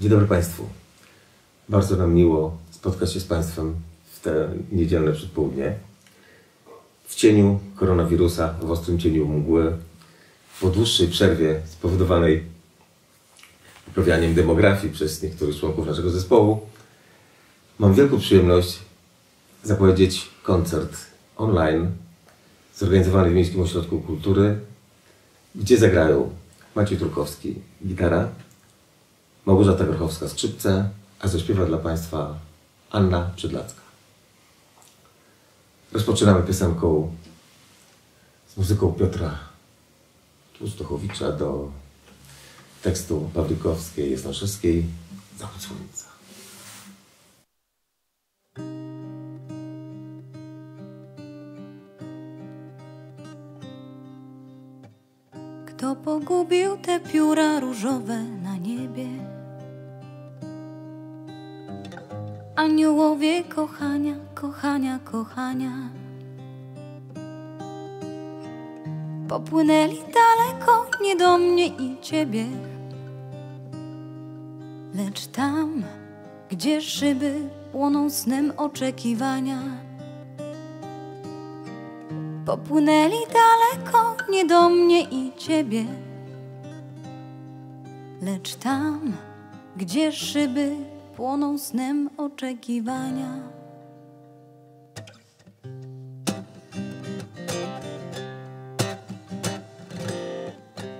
Dzień dobry Państwu. Bardzo nam miło spotkać się z Państwem w te niedzielne przedpołudnie. W cieniu koronawirusa, w ostrym cieniu mgły, po dłuższej przerwie spowodowanej uprawianiem demografii przez niektórych członków naszego zespołu, mam wielką przyjemność zapowiedzieć koncert online zorganizowany w Miejskim Ośrodku Kultury, gdzie zagrają Maciej Trukowski, gitara, Małgorzata Grochowska, skrzypce, a zaśpiewa dla Państwa Anna Przedlacka. Rozpoczynamy piosenką z muzyką Piotra Tłustochowicza do tekstu Pawlikowskiej, Jasnoszewskiej, Zachód Słońca. Kto pogubił te pióra różowe na niebie? Aniołowie kochania, kochania, kochania. Popłynęli daleko, nie do mnie i ciebie. Lecz tam, gdzie szyby płoną snem oczekiwania. Popłynęli daleko, nie do mnie i ciebie. Lecz tam, gdzie szyby płoną snem oczekiwania.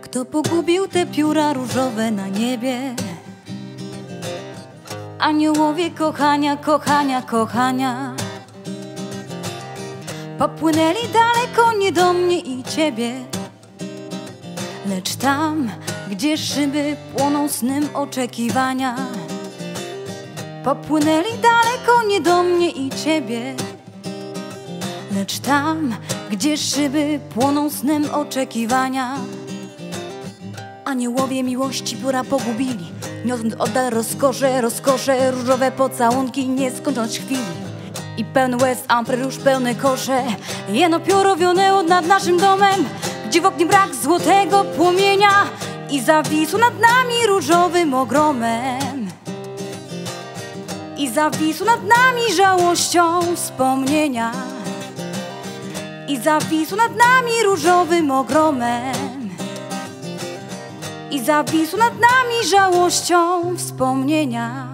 Kto pogubił te pióra różowe na niebie? Aniołowie kochania, kochania, kochania. Popłynęli daleko, nie do mnie i ciebie. Lecz tam, gdzie szyby płoną snem oczekiwania. Popłynęli daleko, nie do mnie i ciebie. Lecz tam, gdzie szyby płoną snem oczekiwania. Aniołowie miłości pióra pogubili. Niosąc oddal rozkosze, rozkosze, różowe pocałunki, nie skończąc chwili. I pełny łez, amperusz, pełne kosze Jeno pióro wionęło nad naszym domem Gdzie w oknie brak złotego płomienia I zawisł nad nami różowym ogromem I zawisł nad nami żałością wspomnienia. I zawisł nad nami różowym ogromem. I zawisł nad nami żałością wspomnienia.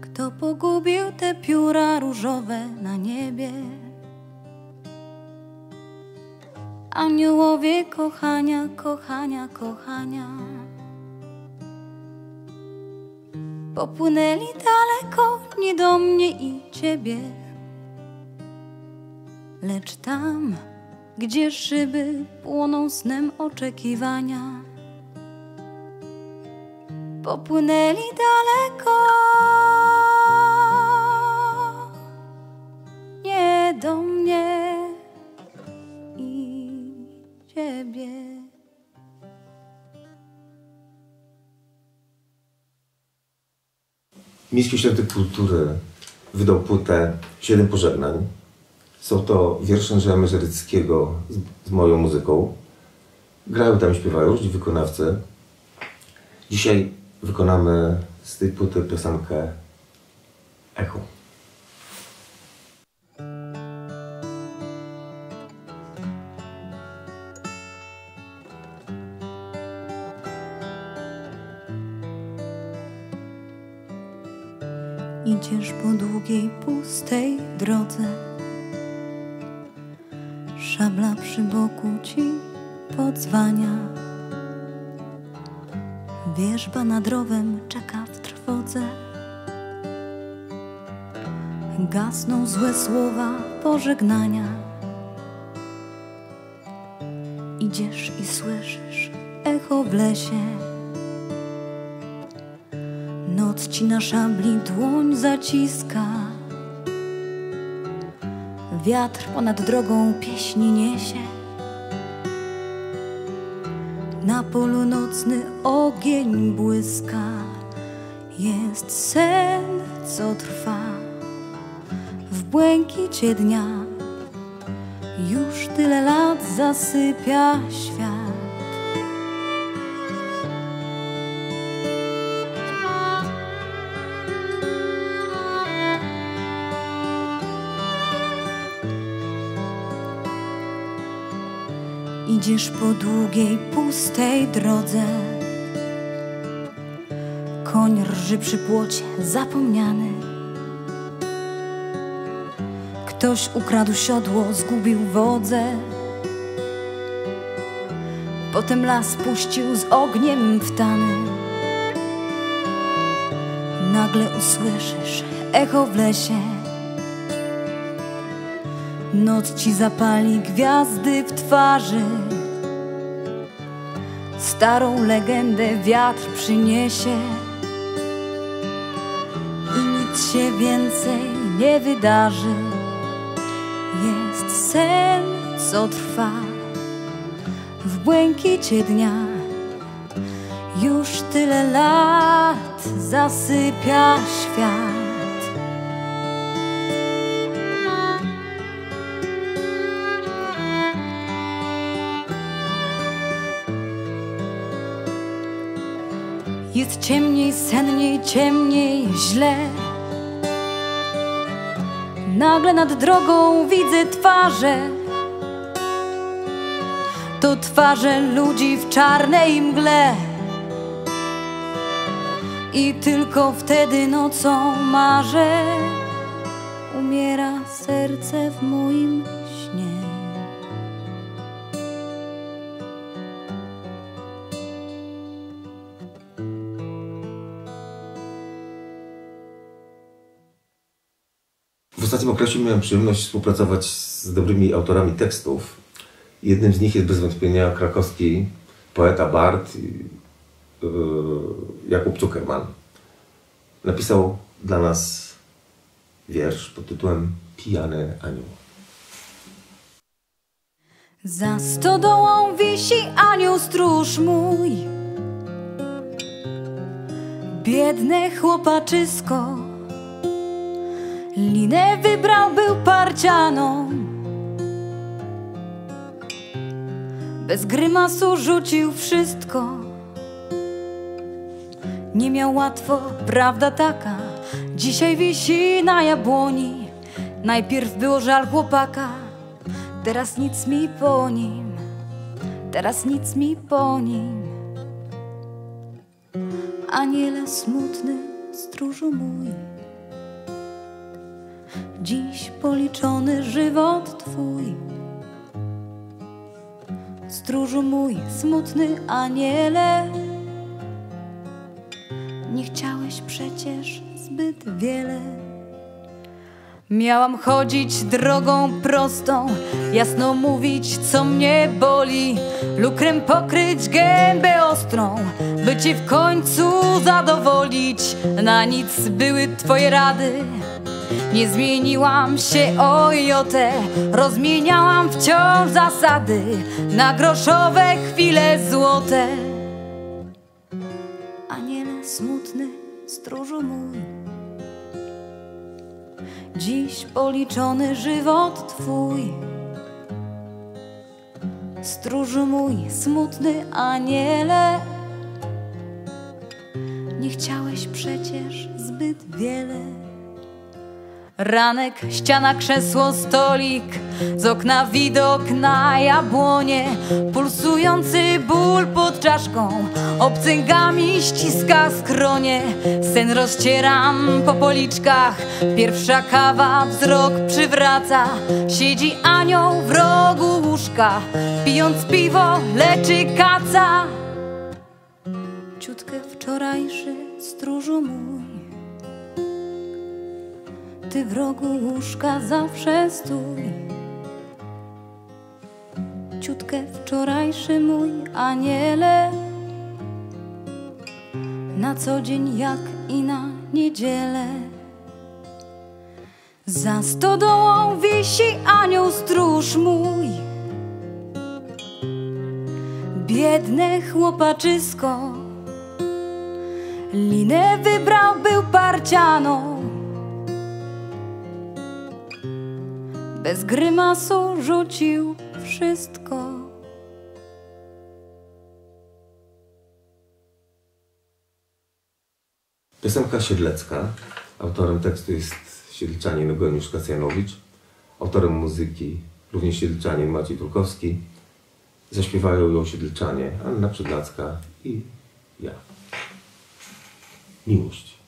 Kto pogubił te pióra różowe na niebie? Aniołowie kochania, kochania, kochania. Popłynęli daleko, nie do mnie i ciebie. Lecz tam, gdzie szyby płoną snem oczekiwania. Popłynęli daleko. Miejski Ośrodek Kultury wydał płytę Siedem Pożegnań. Są to wiersze Andrzeja Mezieryckiego z, z moją muzyką. Grają tam śpiewają różni wykonawcy. Dzisiaj wykonamy z tej płyty piosenkę Echo. Pożegnania. Idziesz i słyszysz echo w lesie. Noc ci na szabli dłoń zaciska. Wiatr ponad drogą pieśni niesie. Na polu nocny ogień błyska. Jest sen, co trwa błękicie dnia. Już tyle lat zasypia świat. Idziesz po długiej, pustej drodze. Koń rży przy płocie zapomniany. Ktoś ukradł siodło, zgubił wodze. Potem las puścił z ogniem w tany. Nagle usłyszysz echo w lesie. Noc ci zapali gwiazdy w twarzy. Starą legendę wiatr przyniesie. I nic się więcej nie wydarzy. Sen, co trwa w błękicie dnia. Już tyle lat zasypia świat. Jest ciemniej, senniej, ciemniej, źle. Nagle nad drogą widzę twarze. To twarze ludzi w czarnej mgle. I tylko wtedy nocą marzę. Umiera serce w moim śnie. Ostatnim okresie miałem przyjemność współpracować z dobrymi autorami tekstów. Jednym z nich jest bez wątpienia krakowski poeta Bart yy, Jakub Zuckerman. Napisał dla nas wiersz pod tytułem Pijany anioł. Za stodołą wisi anioł stróż mój Biedne chłopaczysko Linę wybrał, był parcianą. Bez grymasu rzucił wszystko. Nie miał łatwo, prawda taka. Dzisiaj wisi na jabłoni. Najpierw było żal chłopaka. Teraz nic mi po nim, teraz nic mi po nim. Aniele smutny, stróżu mój, dziś policzony żywot twój. Stróżu mój, smutny aniele, nie chciałeś przecież zbyt wiele. Miałam chodzić drogą prostą, jasno mówić, co mnie boli, lukrem pokryć gębę ostrą, by cię w końcu zadowolić. Na nic były twoje rady. Nie zmieniłam się o jotę, rozmieniałam wciąż zasady na groszowe chwile złote. Aniele smutny, stróżu mój. Dziś policzony żywot Twój. Stróżu mój, smutny aniele, nie chciałeś przecież zbyt wiele. Ranek, ściana, krzesło, stolik, z okna widok na jabłonie, pulsujący ból pod czaszką, obcęgami ściska skronie. Sen rozcieram po policzkach, pierwsza kawa wzrok przywraca. Siedzi anioł w rogu łóżka, pijąc piwo leczy kaca. Ciutkę wczorajszy stróżu mój. Ty w rogu łóżka zawsze stój. Ciutkę wczorajszy mój aniele, na co dzień jak i na niedzielę. Za stodołą wisi anioł stróż mój. Biedne chłopaczysko, linę wybrał, był parcianą. Bez grymasu rzucił wszystko. Piosenka Siedlecka. Autorem tekstu jest siedlczanin Eugeniusz Kasjanowicz. Autorem muzyki również siedlczanin Maciej Trukowski. Zaśpiewają ją siedlczanie, Anna Przydlacka i ja. Miłość.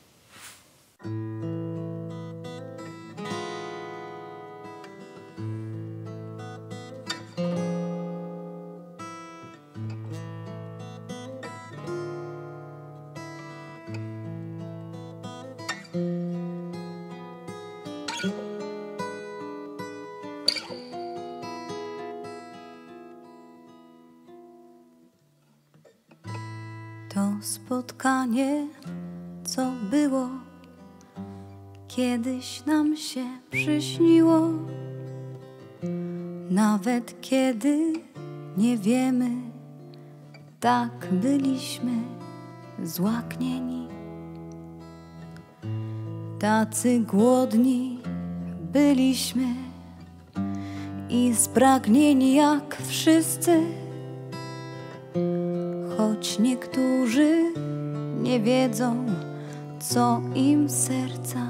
Tak byliśmy złaknieni. Tacy głodni byliśmy i spragnieni jak wszyscy choć niektórzy nie wiedzą, co im serca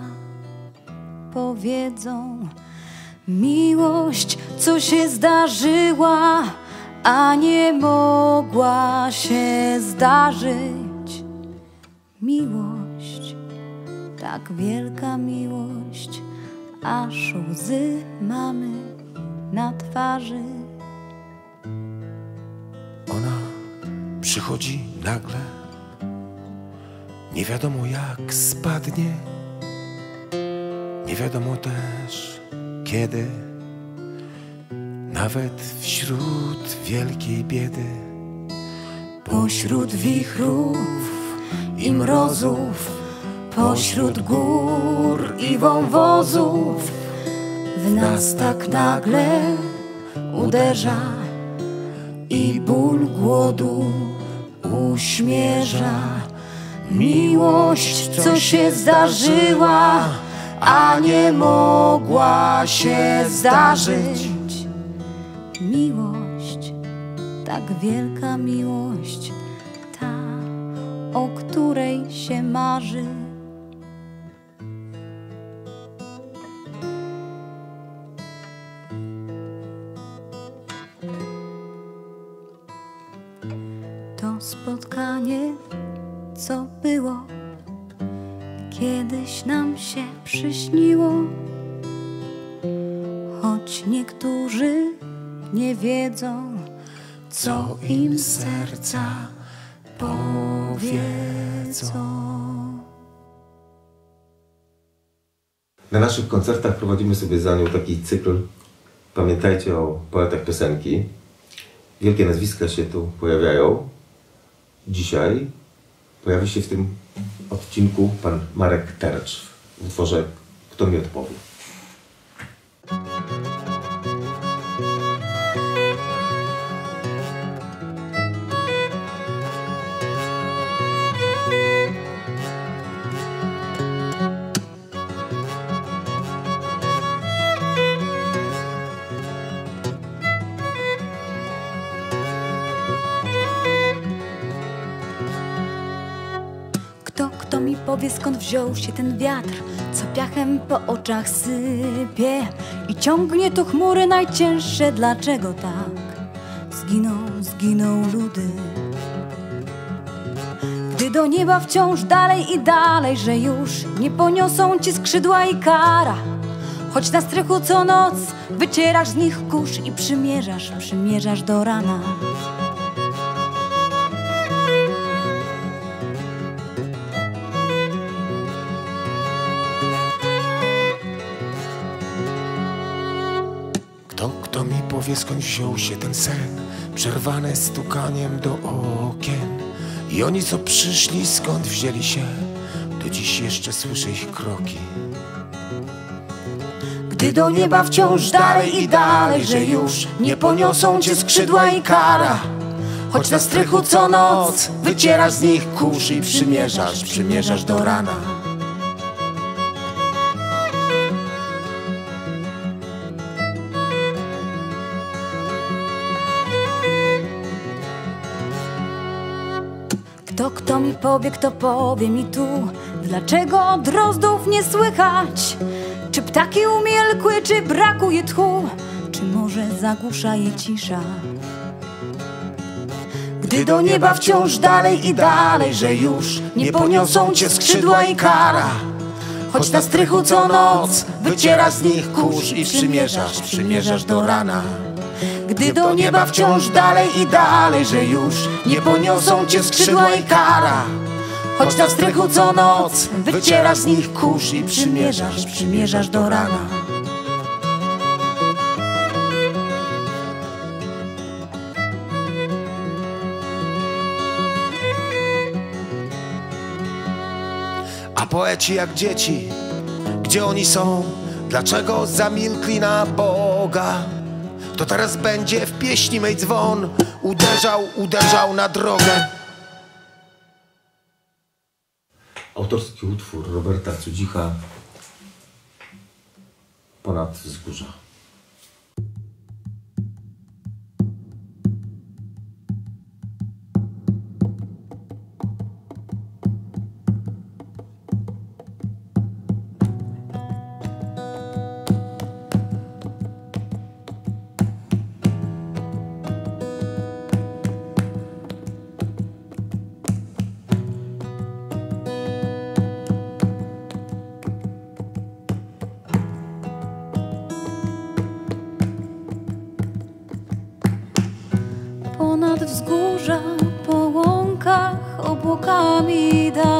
powiedzą. Miłość, co się zdarzyła, a nie mogła się zdarzyć. Miłość, tak wielka miłość, aż łzy mamy na twarzy. Ona przychodzi nagle, nie wiadomo jak spadnie, nie wiadomo też kiedy, nawet wśród wielkiej biedy. Pośród wichrów i mrozów, pośród gór i wąwozów, w nas tak nagle uderza i ból głodu uśmierza. Miłość, co się zdarzyła, a nie mogła się zdarzyć. Miłość, tak wielka miłość, ta, o której się marzy. To spotkanie, co było, kiedyś nam się przyśniło. Choć niektórzy nie wiedzą, co im serca powiedzą. Na naszych koncertach prowadzimy sobie za nią taki cykl Pamiętajcie o poetach piosenki. Wielkie nazwiska się tu pojawiają. Dzisiaj pojawi się w tym odcinku pan Marek Tercz w utworze Kto mi odpowie. Wziął się ten wiatr, co piachem po oczach sypie i ciągnie tu chmury najcięższe, dlaczego tak? Zginą, zginą ludy. Gdy do nieba wciąż dalej i dalej, że już nie poniosą ci skrzydła i kara. Choć na strychu co noc wycierasz z nich kurz i przymierzasz, przymierzasz do rana. Kto, kto mi powie skąd wziął się ten sen, przerwane stukaniem do okien. I oni co przyszli, skąd wzięli się, do dziś jeszcze słyszę ich kroki. Gdy do nieba wciąż dalej i dalej, że już nie poniosą cię skrzydła i kara. Choć na strychu co noc wycierasz z nich kurz i przymierzasz, przymierzasz do rana. Mi powie, kto powie mi tu, dlaczego drozdów nie słychać? Czy ptaki umielkły, czy brakuje tchu, czy może zagłusza je cisza? Gdy do nieba wciąż dalej i dalej, że już nie poniosą cię skrzydła i kara. Choć na strychu co noc wycierasz z nich kurz i przymierzasz, przymierzasz do rana. Gdy do nieba wciąż dalej i dalej, że już nie poniosą cię skrzydła i kara. Choć na strychu co noc wycierasz z nich kurz i przymierzasz, przymierzasz do rana. A poeci jak dzieci, gdzie oni są? Dlaczego zamilkli na Boga? To teraz będzie w pieśni mej dzwon uderzał, uderzał na drogę. Autorski utwór Roberta Cudzicha Ponad wzgórza. Ponad wzgórza, po łąkach, obłokami daleko.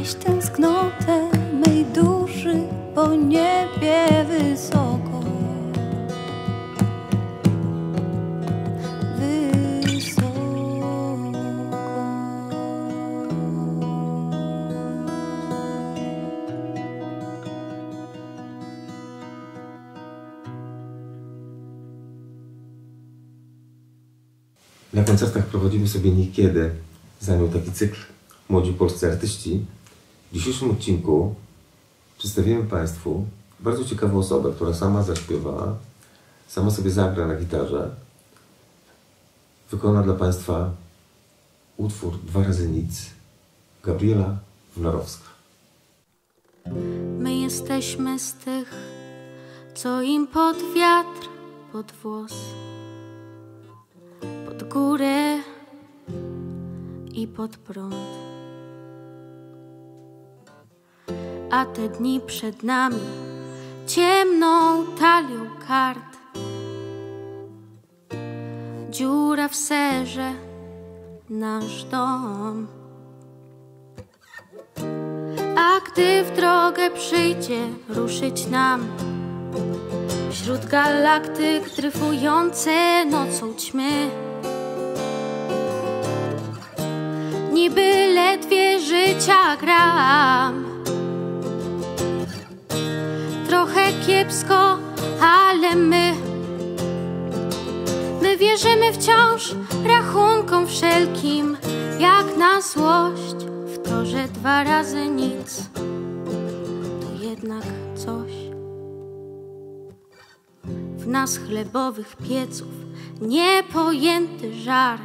Nieś tęsknotę mej duszy po niebie wysoko. Wysoko Na koncertach prowadzimy sobie niekiedy zajął taki cykl Młodzi Polscy Artyści w dzisiejszym odcinku przedstawimy Państwu bardzo ciekawą osobę, która sama zaśpiewa, sama sobie zagra na gitarze, wykona dla Państwa utwór Dwa razy nic Gabriela Wnarowska. My jesteśmy z tych, co im pod wiatr, pod włos, pod górę i pod prąd. A te dni przed nami ciemną talią kart. Dziura w serze, nasz dom. A gdy w drogę przyjdzie ruszyć nam Wśród galaktyk dryfujące nocą ćmy Niby ledwie życia gram kiepsko, ale my. My wierzymy wciąż rachunkom wszelkim Jak na złość w to, że dwa razy nic To jednak coś. W nas chlebowych pieców niepojęty żar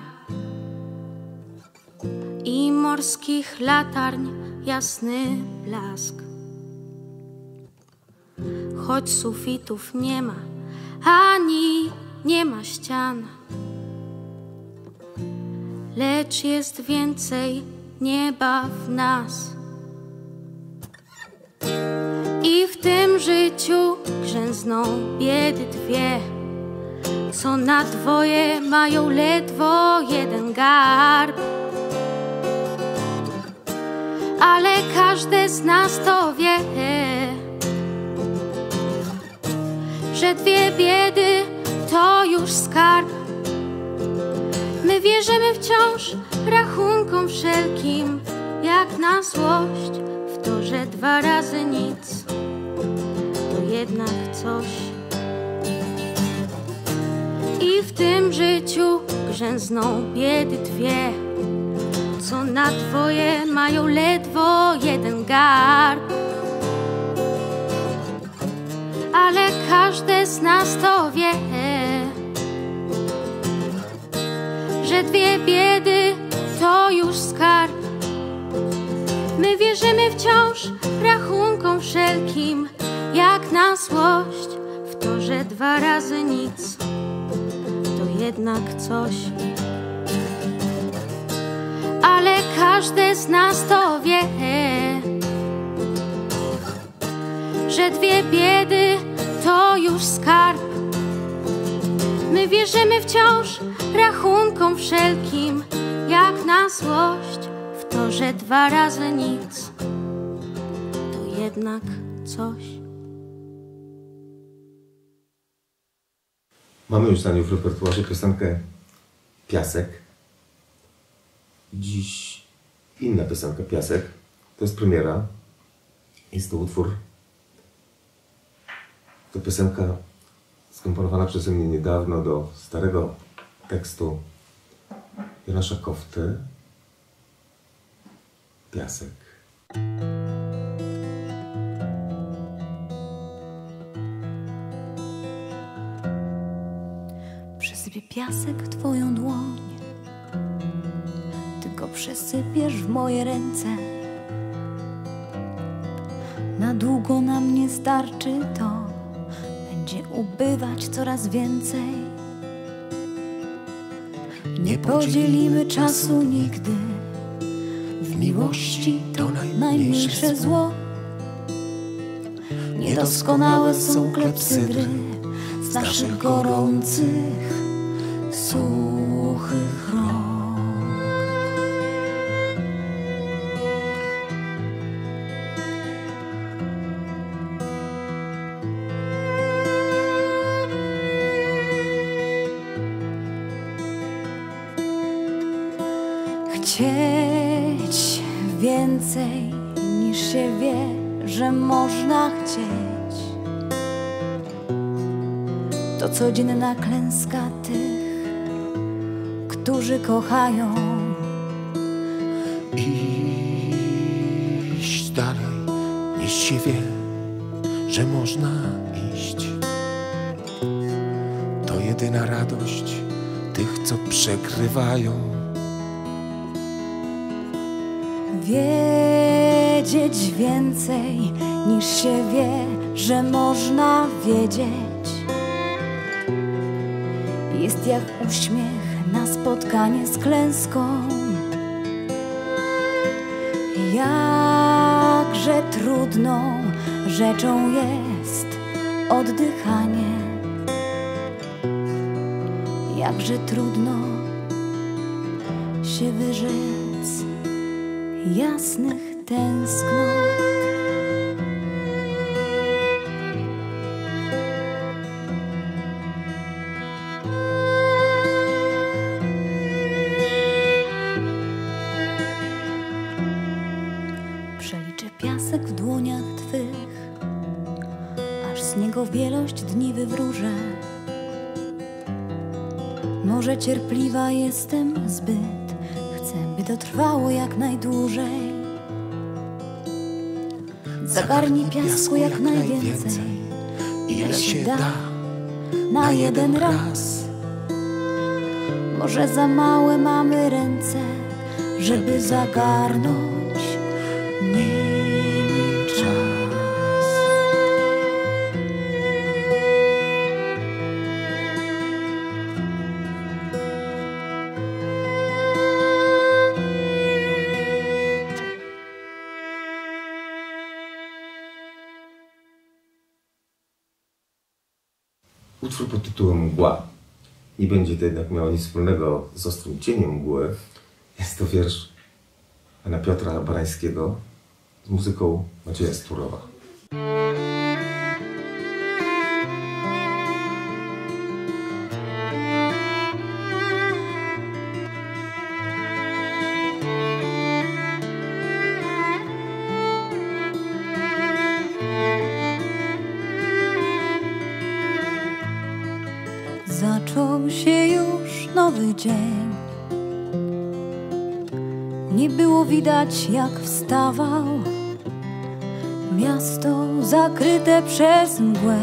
I morskich latarń jasny blask Choć sufitów nie ma, ani nie ma ścian lecz jest więcej nieba w nas. I w tym życiu grzęzną biedy dwie, co na dwoje mają ledwo jeden garb. Ale każde z nas to wie, że dwie biedy to już skarb. My wierzymy wciąż rachunkom wszelkim, jak na złość, w to, że dwa razy nic to jednak coś. I w tym życiu grzęzną biedy dwie, co na dwoje mają ledwo jeden garb. Ale każde z nas to wie że dwie biedy to już skarb. My wierzymy wciąż rachunkom wszelkim, jak na złość, w to, że dwa razy nic to jednak coś. Ale każde z nas to wie, że dwie biedy to już skarb. My wierzymy wciąż rachunkom wszelkim, jak na złość, w to, że dwa razy nic to jednak coś. Mamy już na nią w repertuarze piosenkę Piasek. Dziś inna piosenka Piasek. To jest premiera. Jest to utwór. To piosenka skomponowana przeze mnie niedawno do starego tekstu Janasza Kofty. Piasek. Przesypię piasek twoją dłoń Ty go przesypiesz w moje ręce Na długo nam nie starczy to Będzie ubywać coraz więcej. Nie podzielimy czasu nigdy. W miłości to najmniejsze zło. Niedoskonałe są klepsydry z naszych gorących, suchych codzienna klęska tych, którzy kochają. Iść dalej, niż się wie, że można iść. To jedyna radość tych, co przegrywają. Wiedzieć więcej niż się wie, że można wiedzieć. Jest jak uśmiech na spotkanie z klęską. Jakże trudną rzeczą jest oddychanie. Jakże trudno się wyrzec jasnych tęsknot. Może cierpliwa jestem zbyt, chcę, by to trwało jak najdłużej. Zagarnij piasku jak najwięcej, ile się da na jeden raz. Może za małe mamy ręce, żeby zagarnąć tytułem Mgła nie będzie to jednak miało nic wspólnego z ostrym cieniem mgły. Jest to wiersz pana Piotra Barańskiego z muzyką Macieja Sturowa. Nowy dzień. Nie było widać, jak wstawał. Miasto zakryte przez mgłę.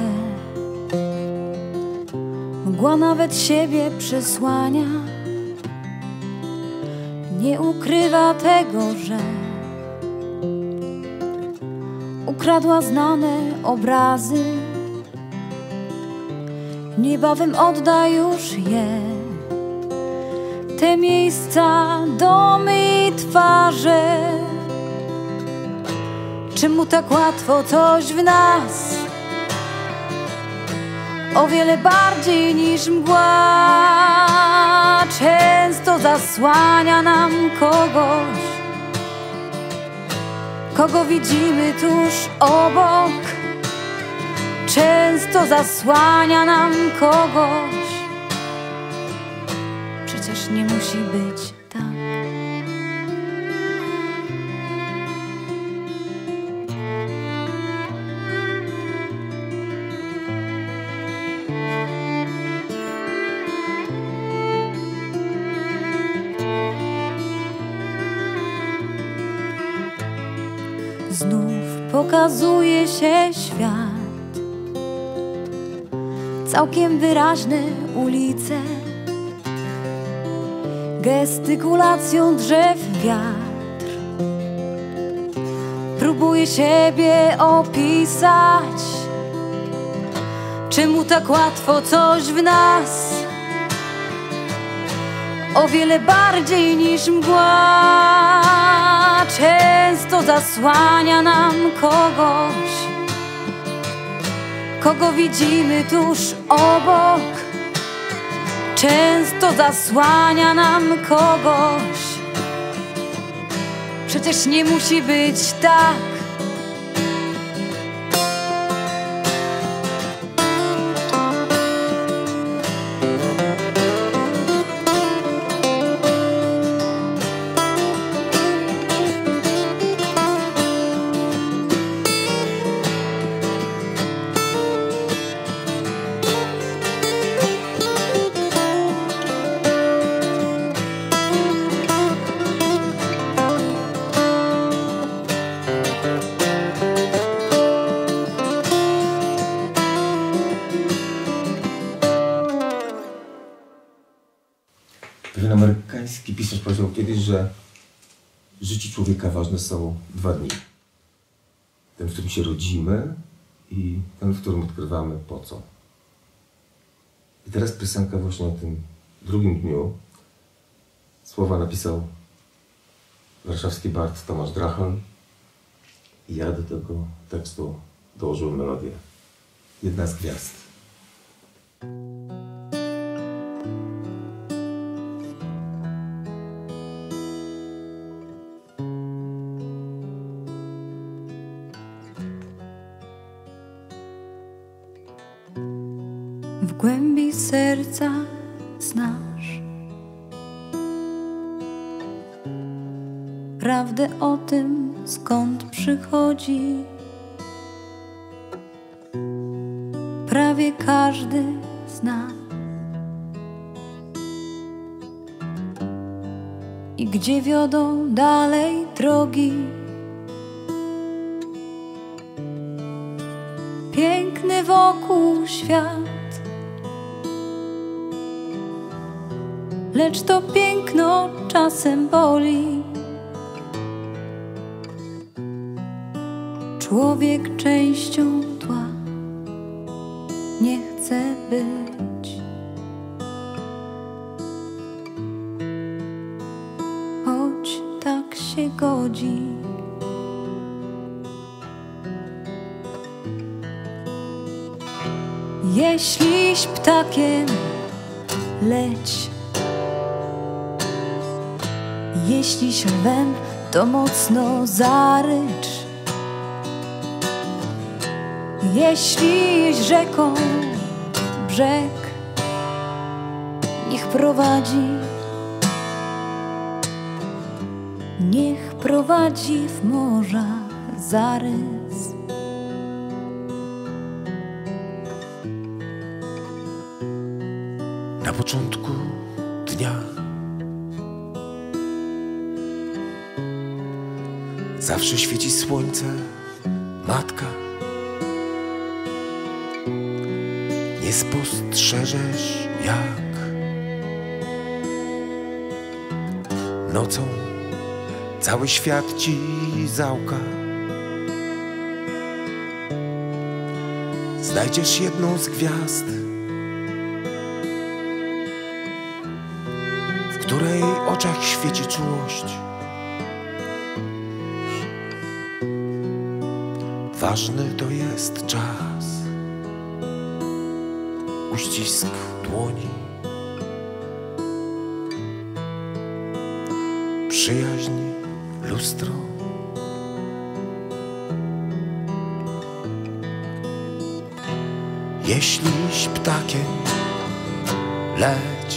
Mgła nawet siebie przesłania. Nie ukrywa tego, że ukradła znane obrazy niebawem odda już je. Te miejsca, domy i twarze. Czemu tak łatwo coś w nas? O wiele bardziej niż mgła. Często zasłania nam kogoś, kogo widzimy tuż obok często zasłania nam kogoś. Przecież nie musi być tak. Znów pokazuje się świat całkiem wyraźne ulice, gestykulacją drzew wiatr. Próbuje siebie opisać, czemu tak łatwo coś w nas, o wiele bardziej niż mgła, często zasłania nam kogoś kogo widzimy tuż obok. Często zasłania nam kogoś. Przecież nie musi być tak. Człowieka ważne są dwa dni. Ten, w którym się rodzimy i ten, w którym odkrywamy po co. I teraz piosenka właśnie o tym drugim dniu. Słowa napisał warszawski bard Tomasz Drachel i ja do tego tekstu dołożyłem melodię. Jedna z gwiazd. O tym, skąd przychodzi. Prawie każdy z nas. I gdzie wiodą dalej drogi? Piękny wokół świat. lecz to piękno czasem boli. Człowiek częścią tła nie chce być. Choć tak się godzi. Jeśliś ptakiem leć jeśli lwem, to mocno zarycz. Jeśli rzeką brzeg, niech prowadzi, niech prowadzi w morza zarys. Na początku dnia Zawsze świeci słońce, matka. Nie spostrzeżesz jak nocą cały świat ci załka. Znajdziesz jedną z gwiazd, w której oczach świeci czułość. Ważny to jest czas, uścisk dłoni, przyjaźń, lustro. Jeśliś ptakiem leć,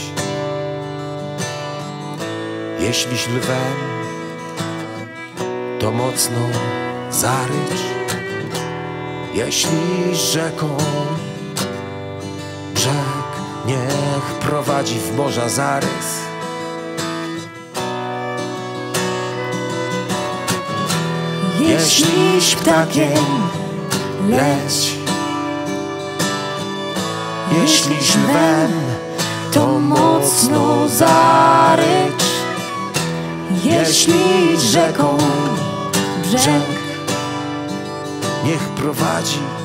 jeśliś lwem, to mocno zarycz. Jeśli rzeką prowadzi w morza zarys. Jeśliś ptakiem leć, jeśli lwem, to mocno zarycz. Jeśli rzeką brzeg niech prowadzi.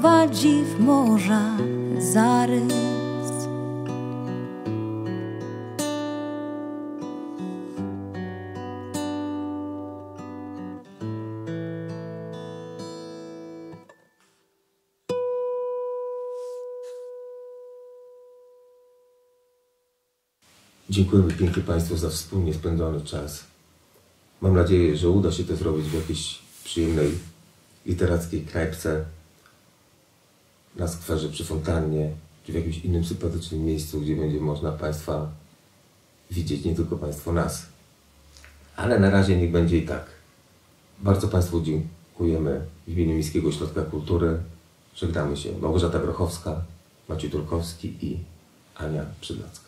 Prowadzi w morza zarys. Dziękujemy pięknie Państwu za wspólnie spędzony czas. Mam nadzieję, że uda się to zrobić w jakiejś przyjemnej literackiej knajpce, na skwerze przy fontannie, czy w jakimś innym sympatycznym miejscu, gdzie będzie można Państwa widzieć, nie tylko Państwo nas. Ale na razie niech będzie i tak. Bardzo Państwu dziękujemy w imieniu Miejskiego Ośrodka Kultury. Żegnamy się. Małgorzata Grochowska, Maciej Turkowski i Ania Przydlacka.